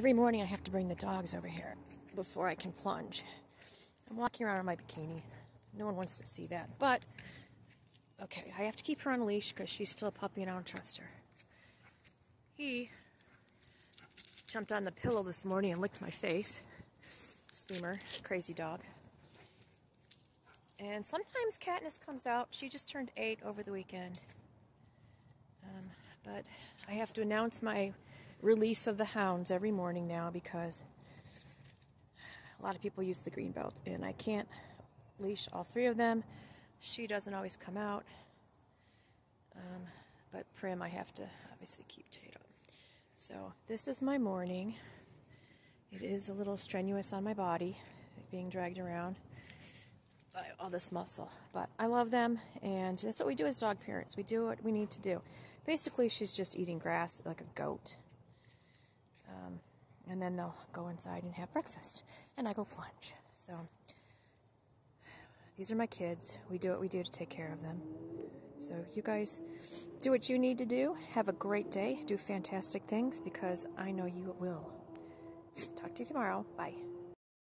Every morning I have to bring the dogs over here before I can plunge. I'm walking around in my bikini. No one wants to see that. But, okay, I have to keep her on a leash because she's still a puppy and I don't trust her. He jumped on the pillow this morning and licked my face. Steamer, crazy dog. And sometimes Katniss comes out. She just turned eight over the weekend. Um, but I have to announce my release of the hounds every morning now because a lot of people use the green belt and I can't leash all three of them. She doesn't always come out. Um, but Prim, I have to obviously keep Tato. So this is my morning. It is a little strenuous on my body, being dragged around by all this muscle. But I love them, and that's what we do as dog parents. We do what we need to do. Basically, she's just eating grass like a goat. Um, and then they'll go inside and have breakfast, and I go plunge. So these are my kids. We do what we do to take care of them. So you guys do what you need to do. Have a great day. Do fantastic things because I know you will. Talk to you tomorrow. Bye.